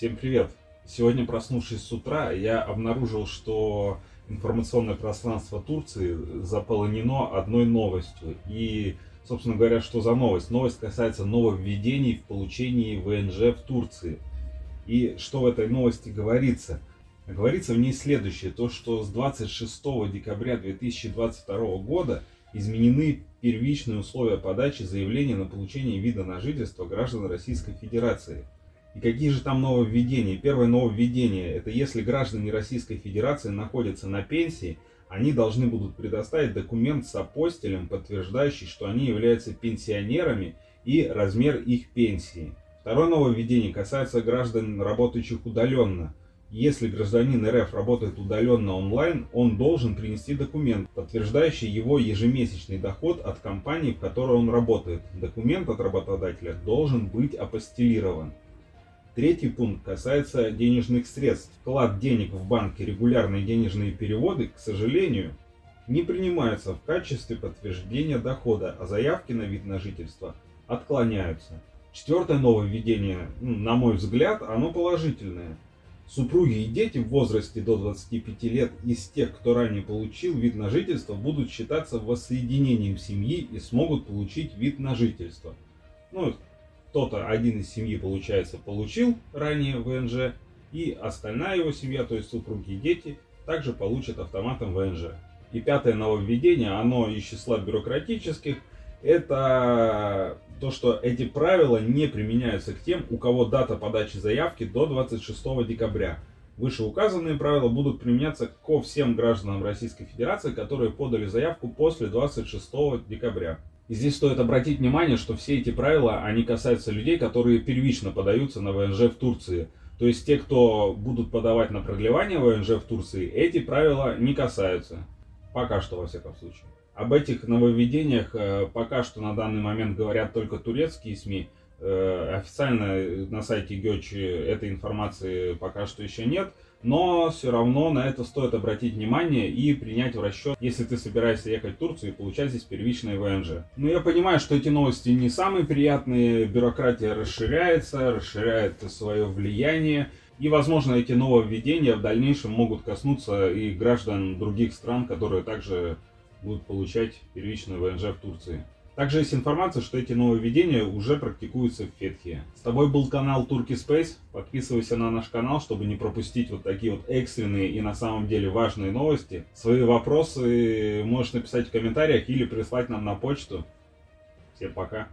Всем привет! Сегодня, проснувшись с утра, я обнаружил, что информационное пространство Турции заполонено одной новостью. И, собственно говоря, что за новость? Новость касается нововведений в получении ВНЖ в Турции. И что в этой новости говорится? Говорится в ней следующее, то что с 26 декабря 2022 года изменены первичные условия подачи заявления на получение вида на жительство граждан Российской Федерации – и какие же там нововведения? Первое нововведение – это если граждане Российской Федерации находятся на пенсии, они должны будут предоставить документ с апостилем, подтверждающий, что они являются пенсионерами и размер их пенсии. Второе нововведение касается граждан, работающих удаленно. Если гражданин РФ работает удаленно онлайн, он должен принести документ, подтверждающий его ежемесячный доход от компании, в которой он работает. Документ от работодателя должен быть апостилирован. Третий пункт касается денежных средств. Вклад денег в банке, регулярные денежные переводы, к сожалению, не принимаются в качестве подтверждения дохода, а заявки на вид на жительство отклоняются. Четвертое нововведение, на мой взгляд, оно положительное. Супруги и дети в возрасте до 25 лет из тех, кто ранее получил вид на жительство, будут считаться воссоединением семьи и смогут получить вид на жительство. Ну, кто-то, один из семьи, получается, получил ранее ВНЖ, и остальная его семья, то есть супруги и дети, также получат автоматом ВНЖ. И пятое нововведение, оно из числа бюрократических, это то, что эти правила не применяются к тем, у кого дата подачи заявки до 26 декабря. Вышеуказанные правила будут применяться ко всем гражданам Российской Федерации, которые подали заявку после 26 декабря. И здесь стоит обратить внимание, что все эти правила, они касаются людей, которые первично подаются на ВНЖ в Турции. То есть те, кто будут подавать на продлевание ВНЖ в Турции, эти правила не касаются. Пока что, во всяком случае. Об этих нововведениях э, пока что на данный момент говорят только турецкие СМИ. Э, официально на сайте Гёч этой информации пока что еще нет. Но все равно на это стоит обратить внимание и принять в расчет, если ты собираешься ехать в Турцию и получать здесь первичное ВНЖ. Но я понимаю, что эти новости не самые приятные, бюрократия расширяется, расширяет свое влияние. И, возможно, эти нововведения в дальнейшем могут коснуться и граждан других стран, которые также будут получать первичное ВНЖ в Турции. Также есть информация, что эти нововведения уже практикуются в Фетхе. С тобой был канал Turkey Space. Подписывайся на наш канал, чтобы не пропустить вот такие вот экстренные и на самом деле важные новости. Свои вопросы можешь написать в комментариях или прислать нам на почту. Всем пока.